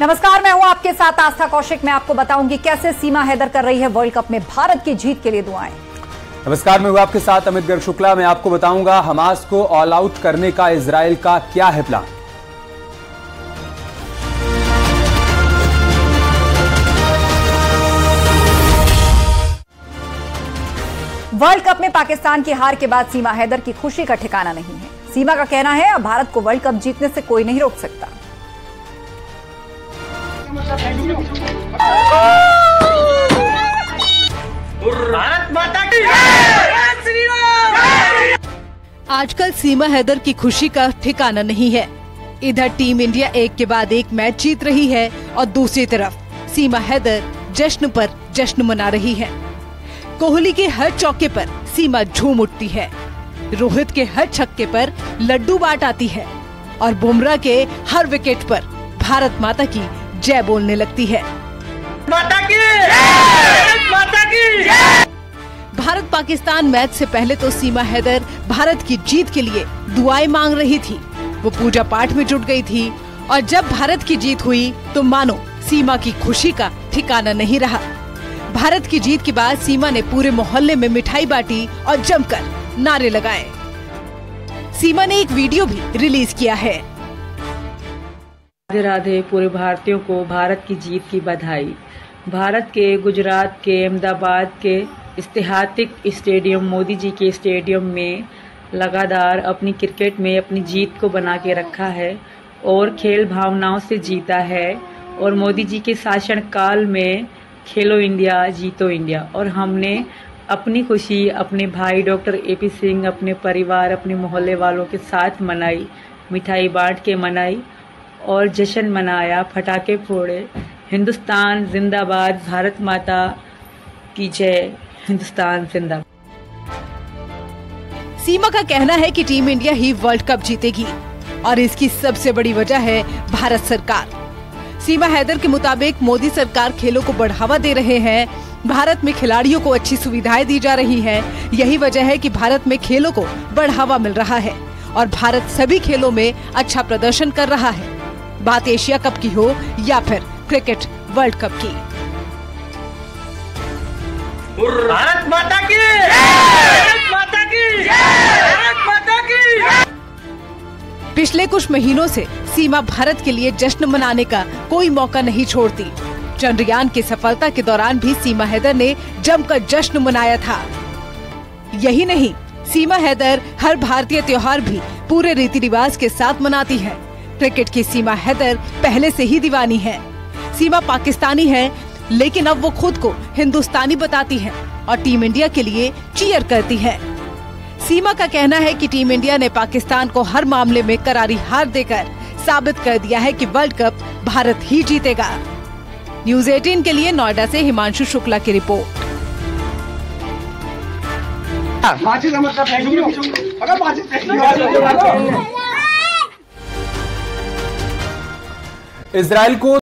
नमस्कार मैं हूँ आपके साथ आस्था कौशिक। मैं आपको बताऊँगी कैसे सीमा हैदर कर रही है वर्ल्ड कप में भारत की जीत के लिए दुआएँ। नमस्कार मैं हूँ आपके साथ अमित गर्ग शुक्ला। मैं आपको बताऊँगा हमास को ऑल आउट करने का इसराइल का क्या है प्लान वर्ल्ड कप में पाकिस्तान की हार के बाद सीमा हैदर की खुशी का ठिकाना नहीं है। सीमा का कहना है अब भारत को वर्ल्ड कप जीतने से कोई नहीं रोक सकता। भारत माता की आजकल सीमा हैदर की खुशी का ठिकाना नहीं है। इधर टीम इंडिया एक के बाद एक मैच जीत रही है और दूसरी तरफ़ सीमा हैदर जश्न पर जश्न मना रही है। कोहली के हर चौके पर सीमा झूम उठती है। रोहित के हर छक्के पर लड्डू बांट आती है और बुमराह के हर विकेट पर भारत माता की जय बोलने लगती है। माता की। माता की। भारत पाकिस्तान मैच से पहले तो सीमा हैदर भारत की जीत के लिए दुआएँ मांग रही थी। वो पूजा पाठ में जुट गई थी और जब भारत की जीत हुई तो मानो सीमा की खुशी का ठिकाना नहीं रहा। भारत की जीत के बाद सीमा ने पूरे मोहल्ले में मिठाई बांटी और जमकर नारे लगाए। सीमा ने एक वीडियो भी रिलीज़ किया है। राधे राधे, पूरे भारतीयों को भारत की जीत की बधाई। भारत के, गुजरात के, अहमदाबाद के ऐतिहासिक स्टेडियम, मोदी जी के स्टेडियम में लगातार अपनी क्रिकेट में अपनी जीत को बना के रखा है और खेल भावनाओं से जीता है और मोदी जी के शासन काल में खेलो इंडिया, जीतो इंडिया। और हमने अपनी खुशी, अपने भाई डॉक्टर ए पी सिंह, अपने परिवार, अपने मोहल्ले वालों के साथ मनाई, मिठाई बांट के मनाई। और जश्न मनाया, फटाके फोड़े। हिंदुस्तान जिंदाबाद, भारत माता की जय। हिंदुस्तान जिंदाबाद। सीमा का कहना है कि टीम इंडिया ही वर्ल्ड कप जीतेगी और इसकी सबसे बड़ी वजह है भारत सरकार। सीमा हैदर के मुताबिक मोदी सरकार खेलों को बढ़ावा दे रहे हैं, भारत में खिलाड़ियों को अच्छी सुविधाएँ दी जा रही हैं। यही वजह है कि भारत में खेलों को बढ़ावा मिल रहा है और भारत सभी खेलों में अच्छा प्रदर्शन कर रहा है। बात एशिया कप की हो या फिर क्रिकेट वर्ल्ड कप की। भारत माता की। भारत माता की। भारत माता की। पिछले कुछ महीनों से सीमा भारत के लिए जश्न मनाने का कोई मौका नहीं छोड़ती। चंद्रयान की सफलता के दौरान भी सीमा हैदर ने जमकर जश्न मनाया था। यही नहीं सीमा हैदर हर भारतीय त्योहार भी पूरे रीति रिवाज के साथ मनाती है। क्रिकेट की सीमा हैदर पहले से ही दीवानी है। सीमा पाकिस्तानी है, लेकिन अब वो खुद को हिंदुस्तानी बताती है और टीम इंडिया के लिए चीयर करती है। सीमा का कहना है कि टीम इंडिया ने पाकिस्तान को हर मामले में करारी हार देकर साबित कर दिया है कि वर्ल्ड कप भारत ही जीतेगा। न्यूज़ 18 के लिए नोएडा से हिमांशु शुक्ला की रिपोर्ट। इसराइल को